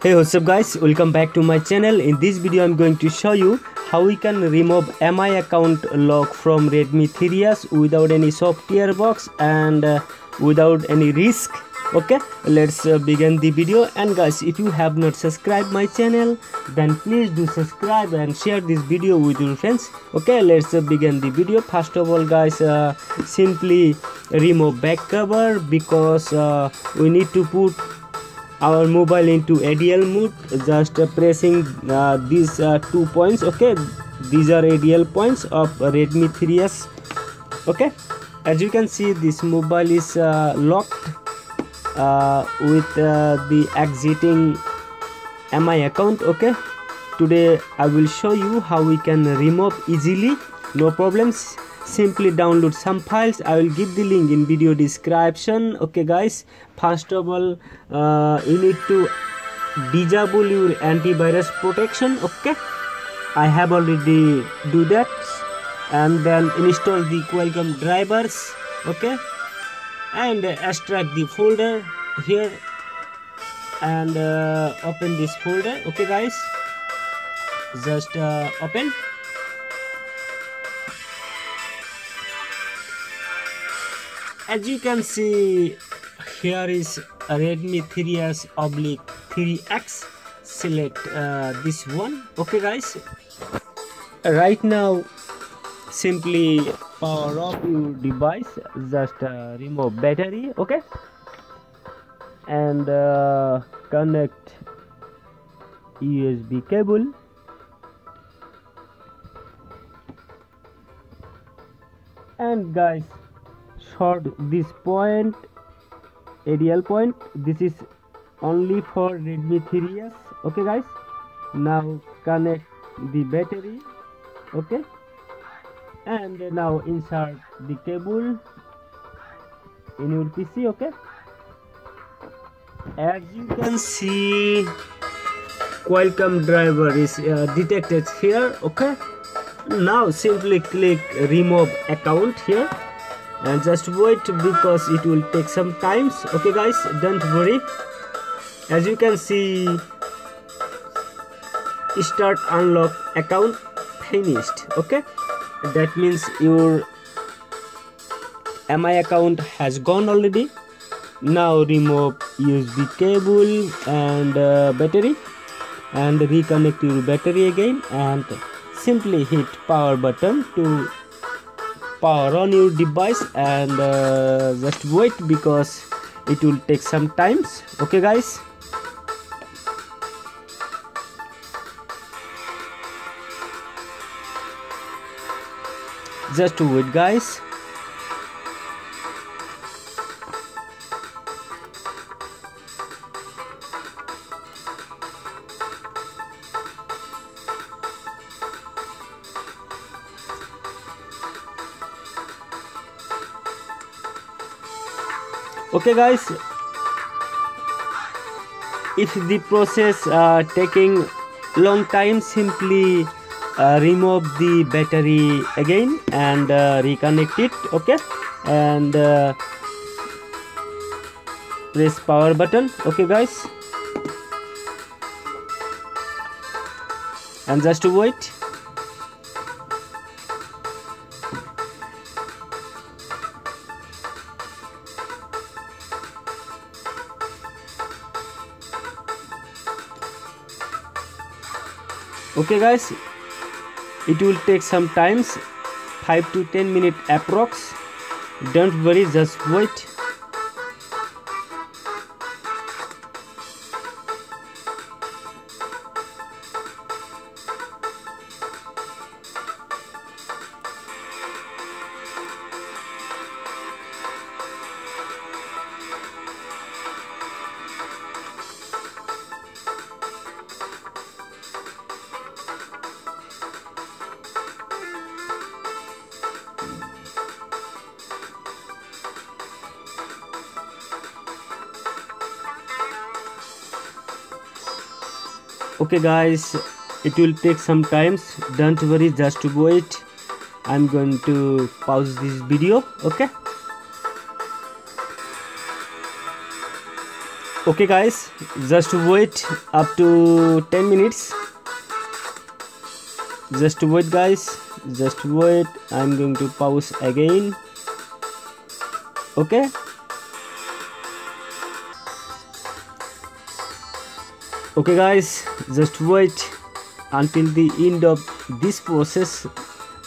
hey what's up guys? Welcome back to my channel. In this video i'm going to show you how we can remove mi account lock from redmi 3s without any software box and uh, without any risk. Okay let's uh, begin the video. And guys if you have not subscribed my channel then please do subscribe and share this video with your friends. Okay let's uh, begin the video. First of all guys uh, simply remove back cover because uh, we need to put our mobile into ADL mode just pressing uh, these uh, two points okay? These are ADL points of Redmi 3s okay? As you can see this mobile is uh, locked with the exiting MI account okay? Today I will show you how we can remove easily no problems simply download some files. I will give the link in video description. Okay guys. First of all uh, you need to disable your antivirus protection. Okay. I have already do that. And then install the qualcomm drivers. Okay. And extract the folder here. And uh, open this folder. Okay guys. Just uh, open as you can see here is a redmi 3s oblique 3x select uh, this one. Okay guys. Right now simply power off your device. Just uh, remove battery okay? And uh, connect usb cable. And guys short this point ADL point. This is only for Redmi 3s okay guys? Now connect the battery. Okay? And now insert the cable in your PC okay? As you can see Qualcomm driver is uh, detected here okay? Now simply click remove account here and just wait because it will take some times. Okay guys don't worry. As you can see start unlock account finished. Okay? That means your mi account has gone already. Now remove usb cable and uh, battery. And reconnect your battery again and simply hit power button to power on your device and uh, just wait because it will take some times. Okay guys? Just wait guys okay guys. If the process uh, taking long time simply uh, remove the battery again and uh, reconnect it okay? And uh, press power button okay guys? And just to wait okay guys. It will take some times. 5 to 10 minute approx. Don't worry just wait okay guys it will take some times. Don't worry just wait i'm going to pause this video okay? Okay guys just wait up to 10 minutes. Just wait guys just wait. I'm going to pause again. Okay okay guys just wait until the end of this process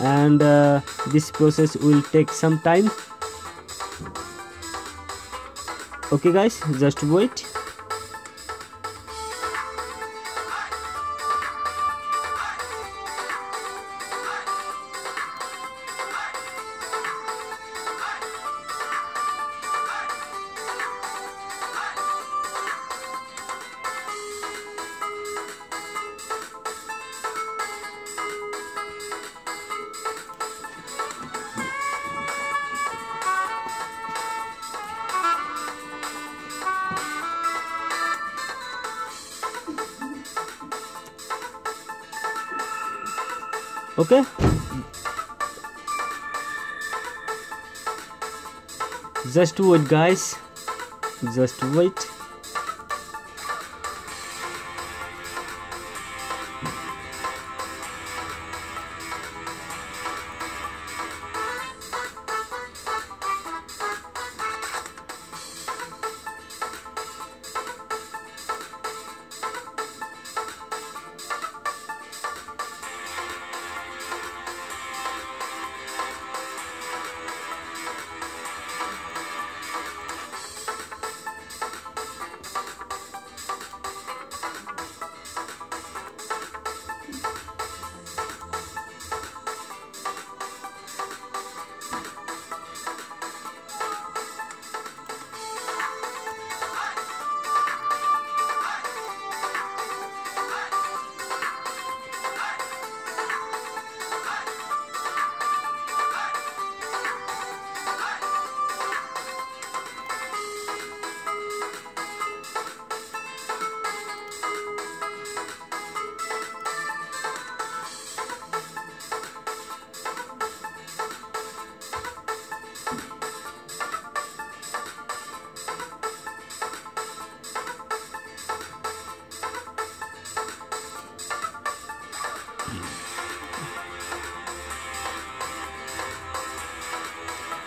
and uh, this process will take some time. Okay guys just wait okay just wait guys. Just wait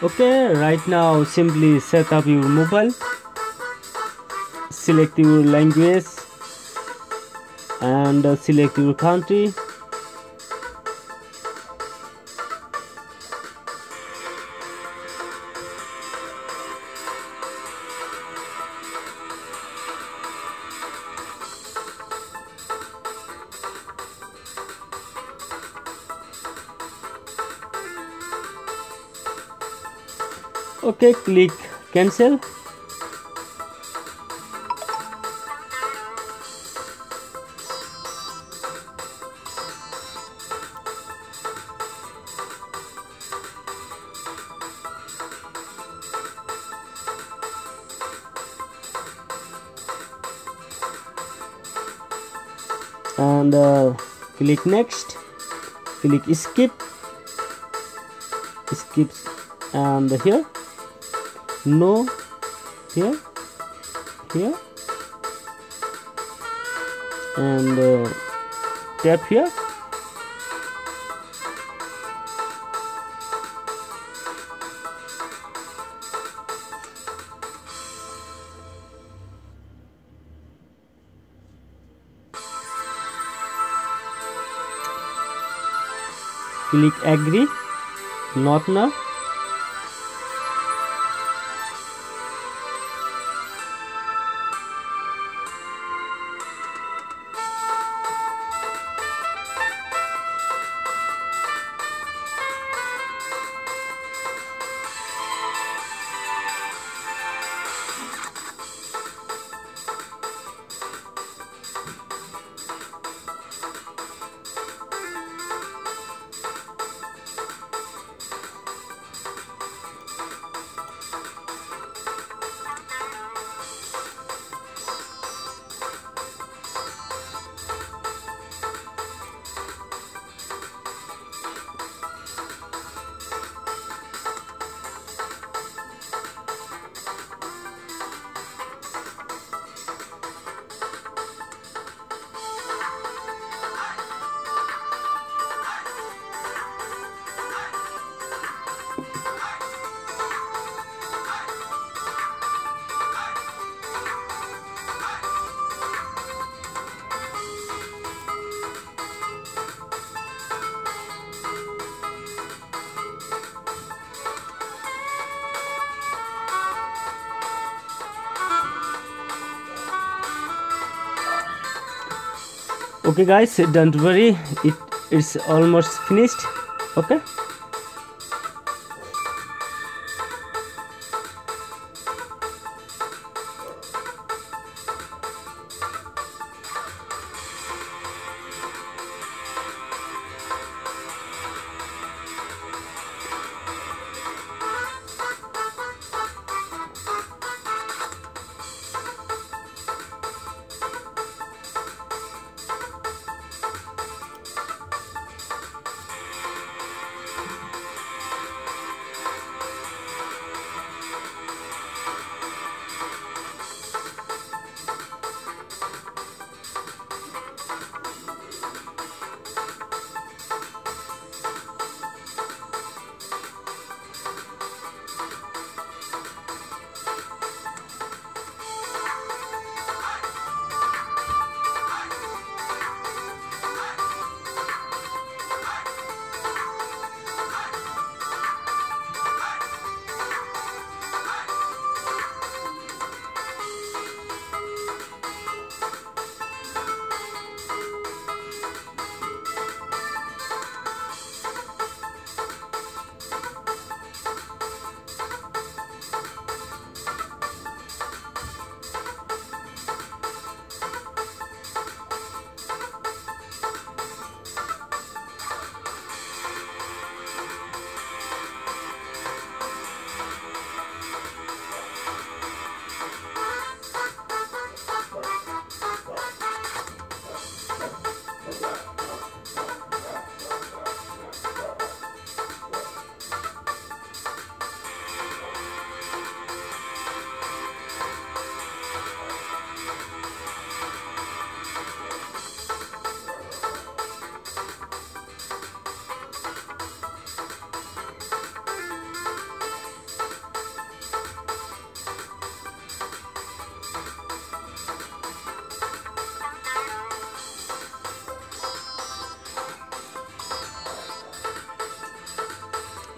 okay right now simply set up your mobile select your language and uh, select your country okay click cancel. And uh, click next. Click skip. Skip and here no. Here. Here. And uh, tap here. Click agree. Not now okay guys don't worry. It it's almost finished. Okay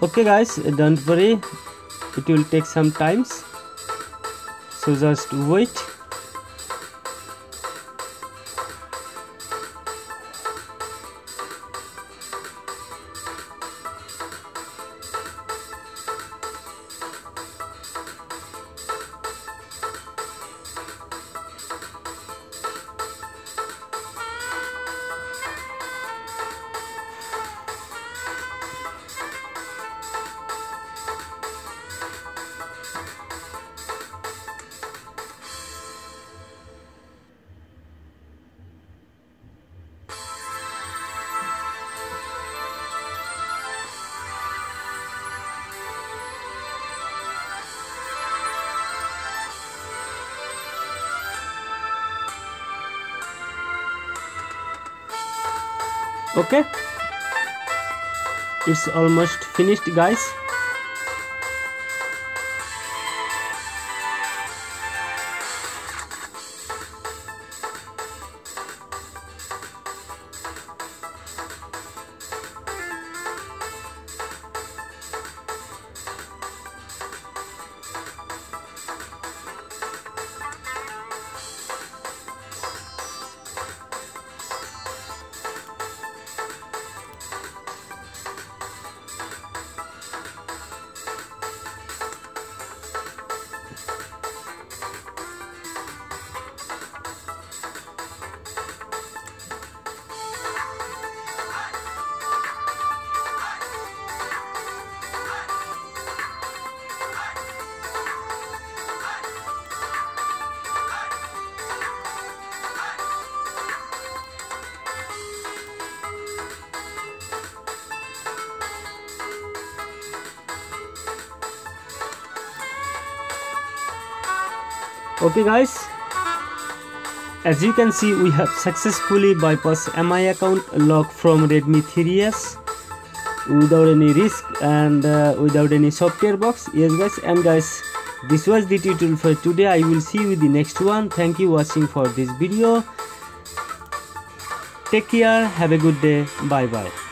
okay guys don't worry. It will take some times. So just wait okay? It's almost finished guys okay guys. As you can see we have successfully bypassed mi account lock from redmi 3s without any risk and uh, without any software box. Yes guys. And guys this was the tutorial for today. I will see you the next one. Thank you watching for this video. Take care. Have a good day. Bye bye